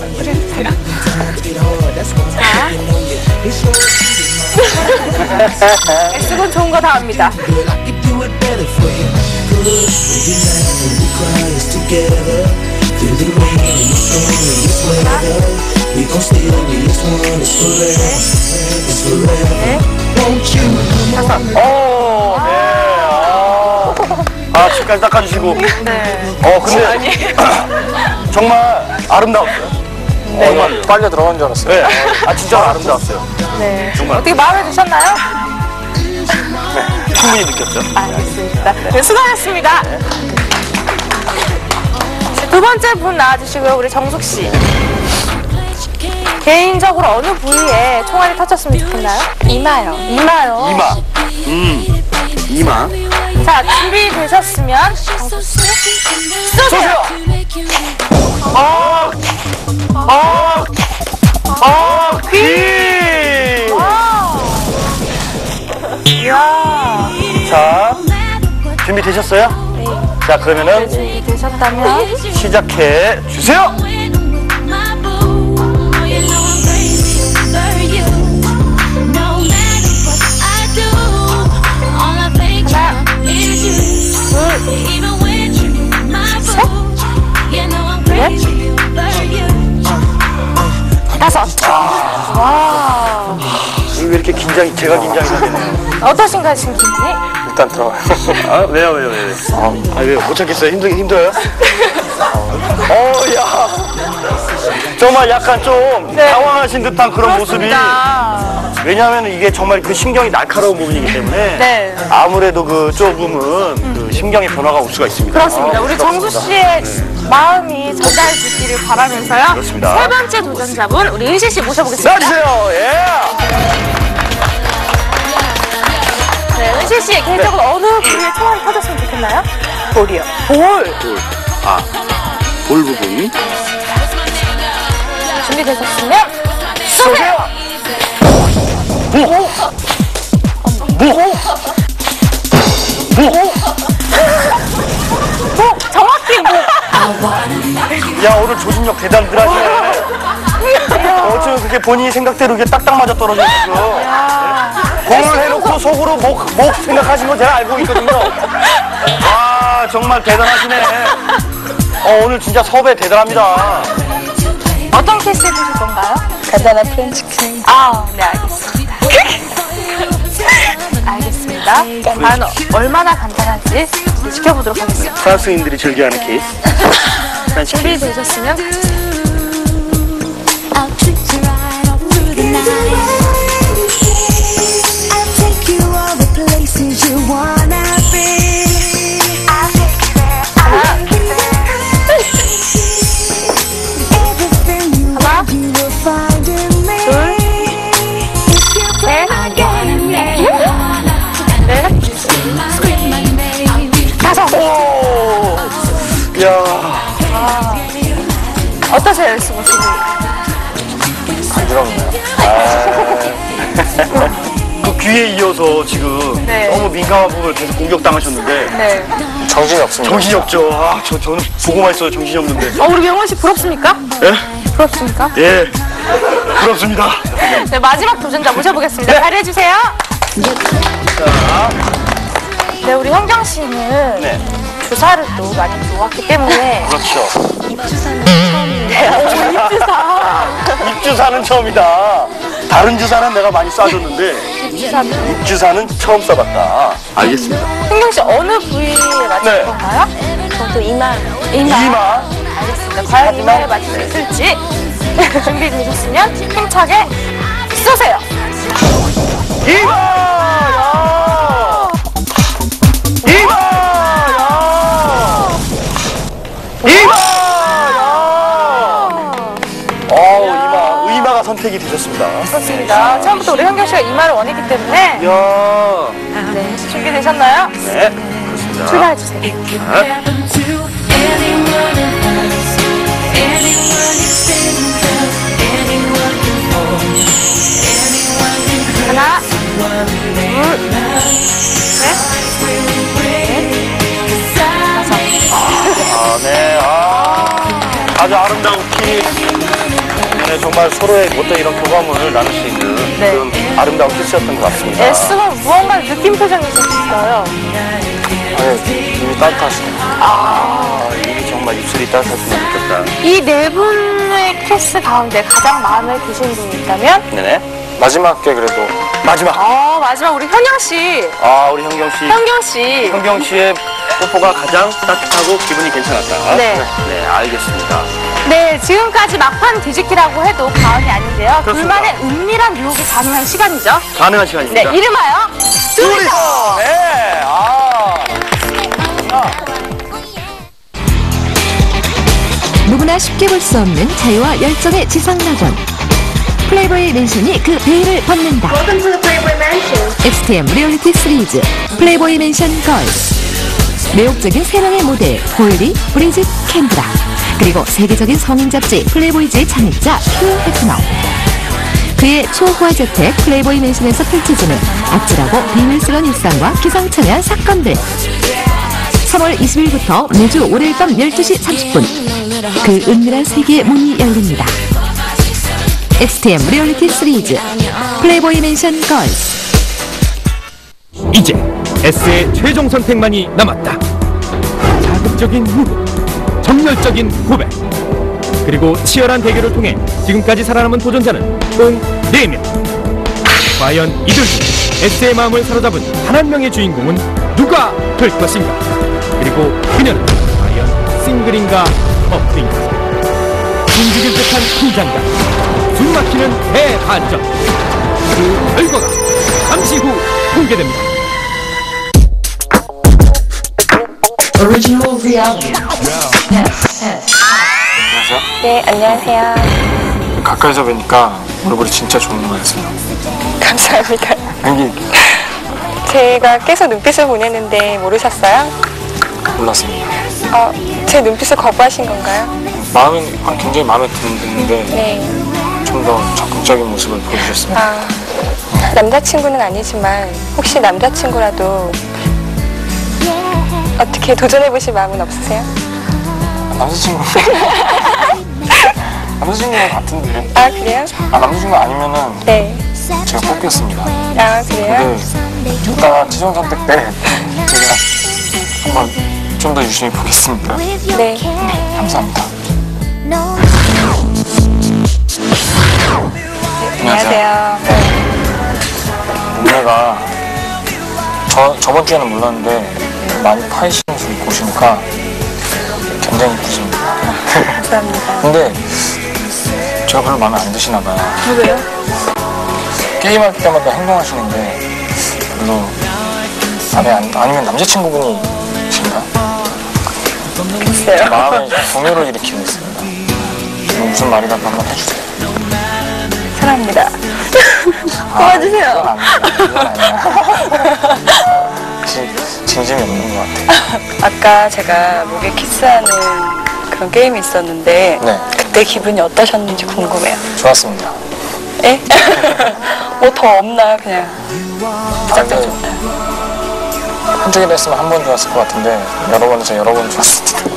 S군 [laughs] 좋은 거 다 합니다. 어, 네. 아, 아 집까지 닦아주시고. [coughs] 네. 어, 근데. 정말 아름다웠어요. 정말 빨려 들어간 줄 알았어요. 네. 아, 진짜 아름다웠어요. 네. 정말. 어떻게 마음에 드셨나요? 충분히 느꼈죠. 알겠습니다. 네, 수고하셨습니다. 네, 두 번째 분 나와주시고요. 우리 정숙 씨. 개인적으로 어느 부위에 총알이 터졌으면 좋겠나요? 이마요. 이마요. 이마. 음. 이마. 자, 준비되셨으면 정숙 씨 쏘세요. 아! 아! 아! 귀! 이야. 자, 준비되셨어요? 네. 자, 그러면은 준비되셨다면 시작해 주세요! 긴장이, 제가 긴장이 되네요. 어떠신가요, 지금 기분이? 일단 들어가요. 아, 왜요, 왜요, 왜요? 아, 왜요? 못 찾겠어요? 힘들, 힘들어요? 어, 야. 정말 약간 좀 당황하신 듯한 그런 모습이. 왜냐하면 이게 정말 그 신경이 날카로운 부분이기 때문에. 네. 아무래도 그 조금은 그 심경의 변화가 올 수가 있습니다. 그렇습니다. 어, 우리 그렇습니다. 정수 씨의 마음이 전달되기를 바라면서요. 그렇습니다. 세 번째 도전자분 우리 은실 씨 모셔보겠습니다. 나와주세요. 예. 네, 은실 씨 개인적으로 어느 부위에 총알이 터졌으면 좋겠나요? 볼이요. 볼. 아, 볼 부분. 준비되셨으면 쏘세요. 뭐? 뭐? 뭐? 뭐 정확히 뭐. 야, 오늘 조준력 대단들 하시네. 어쩌면 그렇게 본인이 생각대로 이게 딱딱 맞아 떨어져 지금. 공을 해놓고 속으로 목, 목 생각하신 거 제가 알고 있거든요. 아, 정말 대단하시네. 어, 오늘 진짜 섭외 대단합니다. 어떤 키스 해주실 건가요? 간단한 French kiss. 아, 네, 알겠습니다. 알겠습니다. 과연 얼마나 간단한지 지켜보도록 하겠습니다. 프랑스인들이 즐겨하는 키스. French kiss. 준비되셨으면 이어서 지금 네. 너무 민감한 부분을 계속 공격당하셨는데 네. 정신이 없습니다. 정신이 없죠. 아, 저, 저는 보고만 있어도 정신이 없는데. 어, 우리 명원 씨 부럽습니까? 예? 부럽습니까? 예. 부럽습니다. 네, 마지막 도전자 모셔보겠습니다. 잘해주세요. 네, 우리 현경 씨는 네. 주사를 또 많이 좋았기 때문에 그렇죠. 네, 입주사. 입주사는 처음이다. 다른 주사는 내가 많이 쏴줬는데 입주사는 입주사는 처음 쏴봤다. 알겠습니다. 현경 씨 어느 부위에 맞출 네. 건가요? 저도 이마. 이마. 이마. 알겠습니다. 과연 이마에 맞출 수 있을지 [laughs] 준비되셨으면 힘차게 쏘세요. 이마! 야! 이마! 야! 이마! 되셨습니다. 그렇습니다. 처음부터 우리 현경 씨가 이마를 원했기 때문에 이야. 네, 준비되셨나요? 네. 그렇습니다. 출발해 주세요. Happen 정말 서로의 어떤 이런 교감을 나눌 수 있는 네. 그런 아름다운 키스였던 것 같습니다. S가 무언가 느낌 표정이셨어요. 아니, 입이 따뜻하시네요. 아, 이게 정말 입술이 따뜻했으면 좋겠다. 이 네 분의 키스 가운데 가장 마음에 드신 분이 있다면? 네네. 마지막 게 그래도 마지막. 어, 마지막 우리 현영 씨. 아, 우리 현경 씨. 현경 씨. 현경 씨의 뽀뽀가 가장 따뜻하고 기분이 괜찮았다. 네. 네, 알겠습니다. 네, 지금까지 막판 뒤집기라고 해도 과언이 아닌데요. 그렇습니다. 둘만의 은밀한 유혹이 가능한 시간이죠. 가능한 네, 시간입니다. 이름하여 둘이서! 네, 아. 누구나 쉽게 볼 수 없는 자유와 열정의 지상낙원 플레이보이 맨션이 그 베일을 벗는다 XTM 리얼리티 시리즈 플레이보이 맨션 Girls 매혹적인 세 명의 모델 홀리, 브리짓, 켄드라 그리고 세계적인 성인 잡지 플레이보이즈의 창립자 휴 헤프너 그의 초호화 저택 플레이보이 맨션에서 펼쳐지는 아찔하고 비밀스러운 일상과 기상천외한 사건들 3월 20일부터 매주 월요일 밤 12시 30분 그 은밀한 세계의 문이 열립니다. XTM 리얼리티 시리즈 플레이보이 맨션 Girls 이제 S의 최종 선택만이 남았다. 자극적인 무대, 정열적인 고백, 그리고 치열한 대결을 통해 지금까지 살아남은 도전자는 총 4명. 과연 이들 중 S의 마음을 사로잡은 단 한 명의 주인공은 누가 될 것인가? 그리고 그녀는 과연 싱글인가 커플인가? 숨죽일 듯한 긴장감, 숨막히는 대반전. 그 결과가 잠시 후 공개됩니다. Original reality. 안녕하세요. 네, 안녕하세요. 가까이서 뵈니까 얼굴이 진짜 좋은 거였어요. 감사합니다. 연기 제가 계속 눈빛을 보냈는데 모르셨어요? 몰랐습니다. 어, 제 눈빛을 거부하신 건가요? 마음이 굉장히 마음에 드는데 네. 좀 더 적극적인 모습을 보여주셨습니다. 아, 남자친구는 아니지만 혹시 남자친구라도 어떻게 도전해보실 마음은 없으세요? 남자친구 [laughs] 남자친구 같은데 아, 그래요? 아 남자친구 아니면은 네. 제가 뽑겠습니다. 아, 그래요? 근데 이따가 최종 선택 때 제가 한번 좀 더 유심히 보겠습니다. 네. 감사합니다. 안녕하세요. 몸매가 저, 저번 주에는 몰랐는데 많이 파이시는 모습 보시니까 굉장히 이쁘십니다. 감사합니다. [laughs] 근데 제가 별로 마음에 안 드시나 봐요. 왜요? 게임할 때마다 행동하시는데 별로 아니, 아니, 아니면 남자친구분이신가? 글쎄요. 마음에 동요를 일으키고 있습니다. 무슨 말이라도 한번 해주세요. 사랑합니다. 아, [laughs] 도와주세요. 이건 아니야. 이건 아니야. 진, 진심이 없는 것 같아요. [laughs] 아까 제가 목에 키스하는 그런 게임이 있었는데 네, 그때 기분이 어떠셨는지 궁금해요. 좋았습니다. 예? [laughs] 뭐 더 없나요, 그냥? 아, 근데 한쪽에 했으면 한 번 좋았을 것 같은데 여러 번에서 여러 번 좋았습니다. [laughs]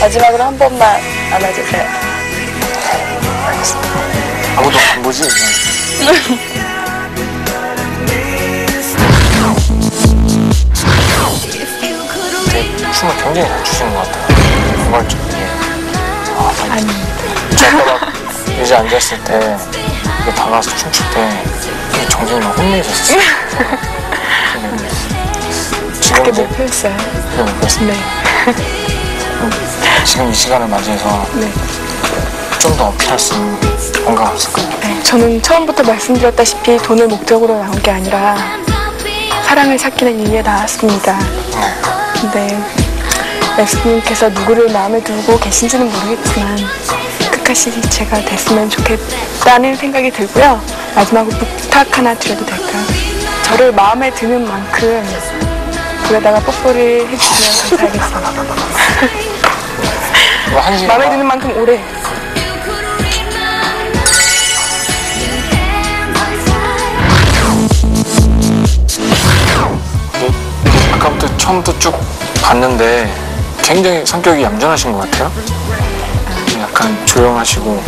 마지막으로 한 번만 안아주세요. 알겠습니다. 아무도 안 보지? 춤을 굉장히 잘 추시는 것 같아요. 우발적이게. 아, 저 아까 막 의자 앉았을 때 다가와서 춤출 때 정신이 막 혼미해졌어요. 지금 그게 이제 목표였어요. 그게 목표였습니다. 지금 이 시간을 맞이해서 네. 좀 더 어필할 수 있는 뭔가 없을까요? 네, 저는 처음부터 말씀드렸다시피 돈을 목적으로 나온 게 아니라 사랑을 찾기는 이유에 나왔습니다. 근데 엑스님께서 누구를 마음에 두고 계신지는 모르겠지만 끝까지 제가 됐으면 좋겠다는 생각이 들고요. 마지막으로 부탁 하나 드려도 될까요? 저를 마음에 드는 만큼 불에다가 뽀뽀를 해주시면 감사하겠습니다. 뭐 [laughs] 마음에 드는 만큼 오래. 아까부터 처음부터 쭉 봤는데 굉장히 성격이 얌전하신 것 같아요. 약간 조용하시고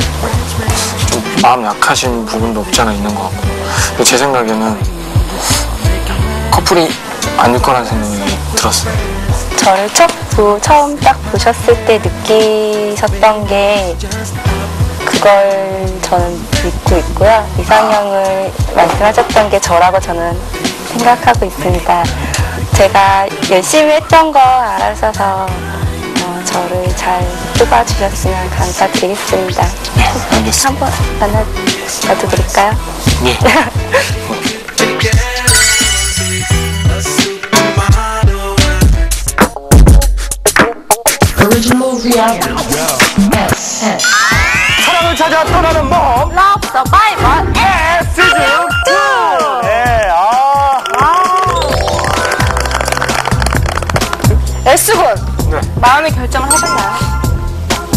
좀 마음 약하신 부분도 없지 않아 있는 것 같고 제 생각에는 커플이 아닐 거라는 생각이 들었어요. 저를 첫 보, 처음 딱 보셨을 때 느끼셨던 게 그걸 저는 믿고 있고요. 이상형을 말씀하셨던 게 저라고 저는 생각하고 있습니다. 제가 열심히 했던 거 알아서서 어, 저를 잘 뽑아주셨으면 감사드리겠습니다. 알겠습니다. 한번 만나봐도 될까요? 네. 사랑을 찾아 떠나는 몸 Love Survivor S 마음의 결정을 하셨나요?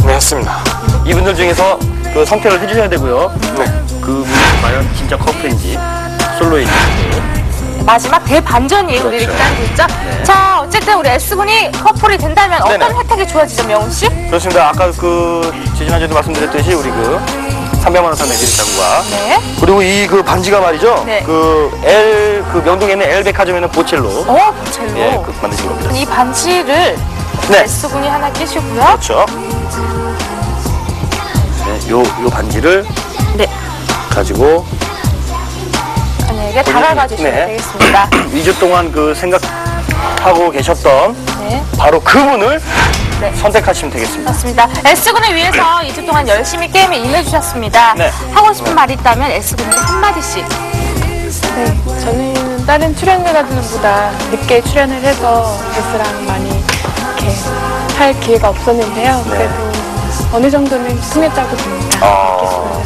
네, 했습니다. 이분들 중에서 그 선택을 해주셔야 되고요. 네. 그분이 과연 진짜 커플인지, 솔로인지. 마지막 대반전이 우리를 그렇죠. 기다리고 있죠. 자, 어쨌든 우리 S군이 커플이 된다면 어떤 네네. 혜택이 주어지죠, 명훈 씨? 그렇습니다. 아까 그 지난주에도 말씀드렸듯이 우리 그 300만 원 상당의 드립자구가 네. 그리고 이 그 반지가 말이죠. 네. 그 L 그 명동에 있는 L 백화점에는 보첼로 어, 첼로. 예, 그 만드신 겁니다. 이 반지를 네. S군이 하나 끼시고요. 그렇죠. 네, 요, 요 반지를 네. 가지고 S군에게 다가가 주시면 네. 되겠습니다. [clears throat] 2주 동안 그 생각하고 계셨던 네. 바로 그분을 네. 선택하시면 되겠습니다. 맞습니다. S군을 위해서 2주 동안 열심히 게임에 임해주셨습니다. 네. 하고 싶은 말이 있다면 S군에게 한마디씩. 네, 저는 다른 출연자들보다 늦게 출연을 해서 베스랑 많이 이렇게 할 기회가 없었는데요. 그래도 어느 정도는 통했다고 봅니다. 아,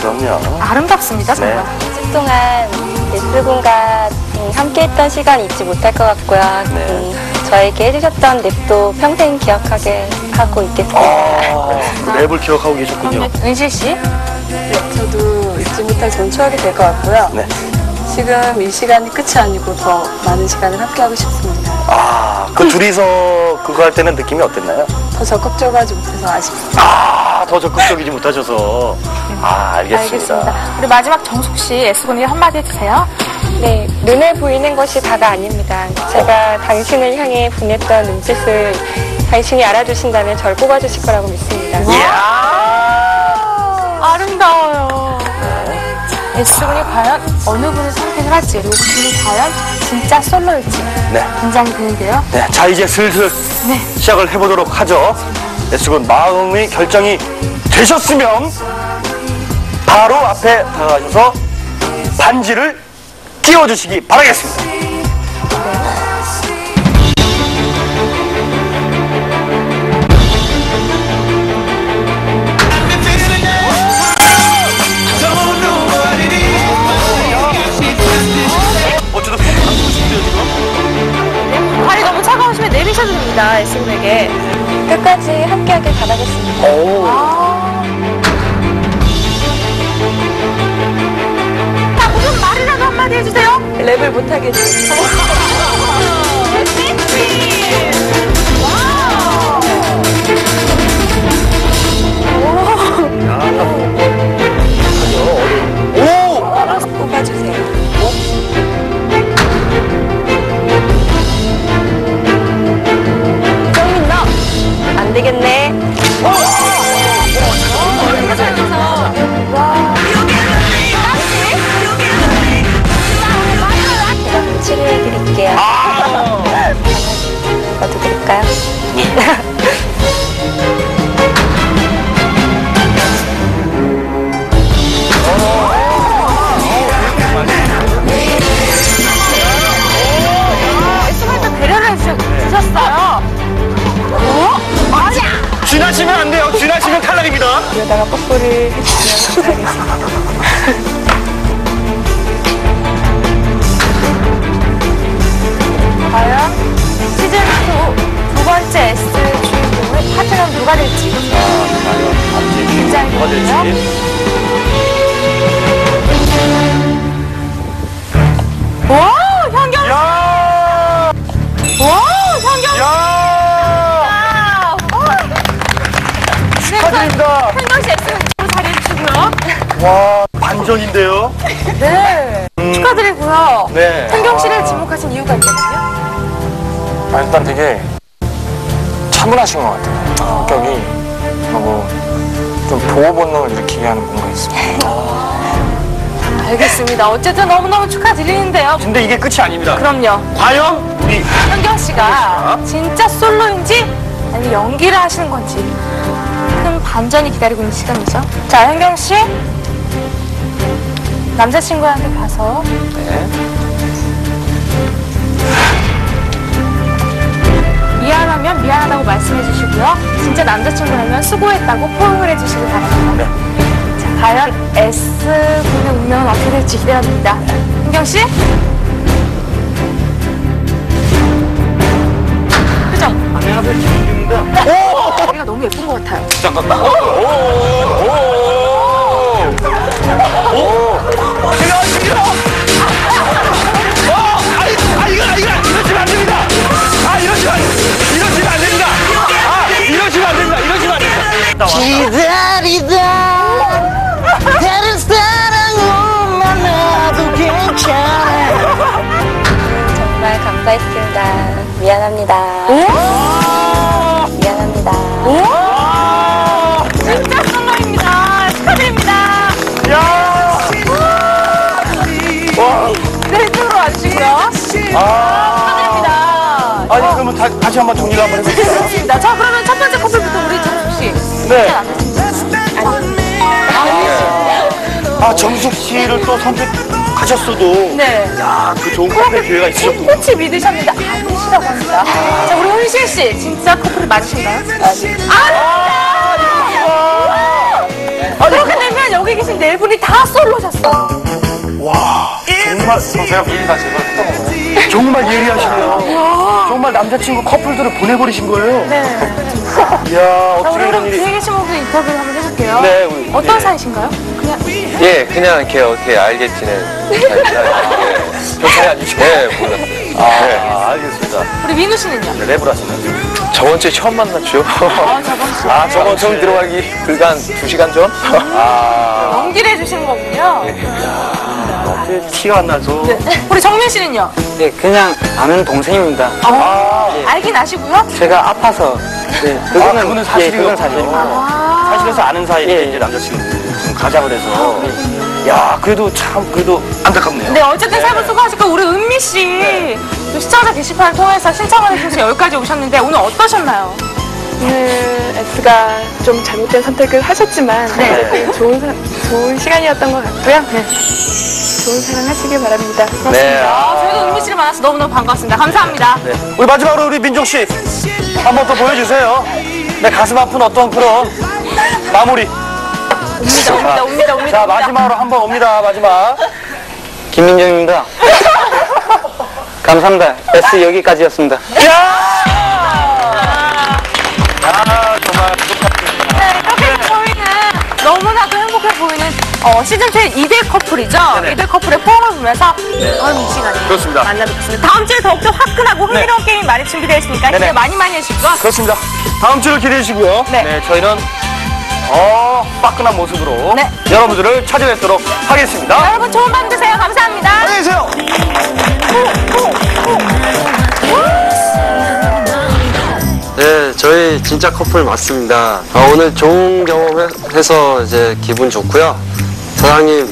그럼요. 아름답습니다, 정말. 네. 10주 동안 예술군과 음, 함께했던 시간 잊지 못할 것 같고요. 네. 음, 저에게 해주셨던 랩도 평생 기억하게 하고 있겠습니다. 아, 그 랩을 기억하고 계셨군요. 은실 씨. 저도 잊지 못할 좋은 추억이 될 것 같고요. 네. 지금 이 시간이 끝이 아니고 더 많은 시간을 함께하고 싶습니다. 아, 그 둘이서 그거 할 때는 느낌이 어땠나요? 더 적극적으로 하지 못해서 아쉽습니다. 아, 더 적극적이지 못하셔서. 아, 알겠습니다. 알겠습니다. 우리 마지막 정숙 씨 S군에게 한마디 해주세요. 네, 눈에 보이는 것이 다가 아닙니다. 제가 당신을 향해 보냈던 눈빛을 당신이 알아주신다면 절 뽑아주실 거라고 믿습니다. 아름다워요. S군이 과연 어느 분을 선택을 할지 그리고 그분이 과연 진짜 솔로일지 네. 긴장이 되는데요. 네, 자 이제 슬슬 네. 시작을 해보도록 하죠. S군 마음의 결정이 되셨으면 바로 앞에 다가가셔서 반지를 끼워주시기 바라겠습니다. 반전인데요? 네. 축하드리고요. 네. 현경 씨를 지목하신 이유가 있거든요. 아, 일단 되게 차분하신 것 같아요. 성격이 하고 좀 보호 본능을 일으키게 하는 뭔가 있습니다. 알겠습니다. 어쨌든 너무너무 축하드리는데요. 근데 이게 끝이 아닙니다. 그럼요. 과연 우리 현경 씨가 진짜 솔로인지 아니면 연기를 하시는 건지 큰 반전이 기다리고 있는 시간이죠. 자, 현경 씨. 남자친구한테 가서 미안하면 미안하다고 말씀해 주시고요. 진짜 남자친구라면 수고했다고 포옹을 해 주시기 바랍니다. 자, 과연 S군의 운명은 어떻게 될지 기대됩니다. 현경 씨? 그죠? 안녕하세요, 김준입니다. 머리가 너무 예쁜 것 같아요. 잠깐만. 오, 오, 오, 오, 오. 제가 지금. 어, 아이, 아, 이거, 아, 이거, 이러시면 안 됩니다. 아, 이러시면, 안- 이러시면 안 됩니다. 아, 이러시면 안 됩니다. 이러시면 안 됩니다. 기다리다 다른 사랑을 만나도 괜찮아 정말 감사했습니다. 미안합니다. 다, 다시 한번 정리를 한번 해볼까요? 좋습니다. 자, 그러면 첫 번째 커플부터 우리 정숙 씨. 네. 아 정숙 씨를 또 선택하셨어도 네. 야 그 좋은 커플 기회가 있으셨군요. 꽃이 믿으셨는데 아니시라고 합니다. 자, 우리 훈실 씨, 진짜 커플이 맞으신가요? 아니. 그렇게 되면 여기 계신 네 분이 다 솔로셨어. 와 정말 제가 다 제가 했던 건가요? 정말 예리하시네요. 정말 남자친구 커플들을 보내버리신 거예요. 네. 이야 자, 어떻게 우리 이런 그럼 일이 뒤에 계신 분들 인터뷰를 한번 해볼게요. 네, 우리- 어떤 예. 사이신가요? 그냥. 예, 그냥 이렇게 어떻게 알게 지낸 별 차이 아니시고? 네, 몰랐어요. 아, 알겠습니다. 우리 민우 씨는요? 네, 랩을 하시는 저번 주에 처음 만났죠. 아, 저번 주에. 아, 저번 처음 들어가기 불과 한 2시간 전? 아, 연기를 해주신 거군요. 어떻게 티가 안 나죠? 우리 정민 씨는요? 네, 그냥 아는 동생입니다. 아, 알긴 아시고요? 제가 아파서. 네, 아, 그거는, 그거는 예, 사실이요. 그건 사실입니다. 사실에서 아는 사이에 예. 이제 남자친구 좀 가장을 해서. 야, 그래도 참, 그래도 안타깝네요. 네, 어쨌든 세분 수고하셨고, 우리 은미 씨. 또 시청자 게시판을 통해서 신청을 해주셔서 여기까지 오셨는데, 오늘 어떠셨나요? 오늘 S가 좀 잘못된 선택을 하셨지만 네. 되게 좋은 사- 좋은 시간이었던 것 같고요. 좋은 사랑 하시길 바랍니다. 네. 아, 저희도 은미 씨를 만나서 너무너무 반갑습니다. 감사합니다. 네. 우리 마지막으로 우리 민종 씨. 한 번 더 보여주세요. 내 가슴 아픈 어떤 그런 마무리. 옵니다, 옵니다, 옵니다, 옵니다. 자, 마지막으로 한 번 옵니다, 마지막. 김민정입니다. [laughs] 감사합니다. S 여기까지였습니다. 아, 어, 시즌2의 이대 커플이죠. 네네. 이대 커플의 포옹을 보면서 다음 이 시간에 그렇습니다. 만나뵙겠습니다. 다음 주에 더욱더 화끈하고 흥미로운 게임이 많이 준비되어 있으니까 기대 네네. 많이 많이 해주시고 그렇습니다. 다음 주를 기대해 주시고요. 네. 저희는 더 화끈한 모습으로 네. 여러분들을 찾아뵙도록 하겠습니다. 여러분 좋은 밤 되세요. 감사합니다. 안녕히 계세요. 네, 저희 진짜 커플 맞습니다. 아, 오늘 좋은 경험 해서 이제 기분 좋고요. 사장님,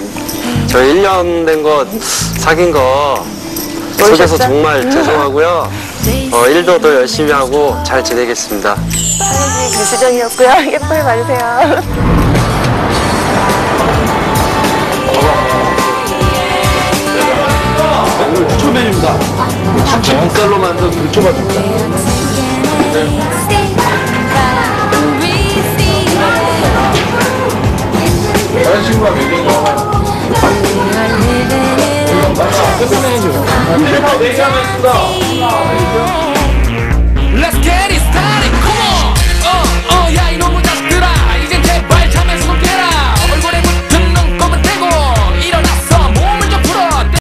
저희 1년 된 거 사귄 거 속에서 정말 죄송하고요. 어, 일도 더 열심히 하고 잘 지내겠습니다. 사연지 배수정이었고요. 예쁘게 봐주세요. 초면입니다. 쌀로 만든 불초밥입니다. 여자친구가 몇 개인가? 끝내야죠. 내가. Let's get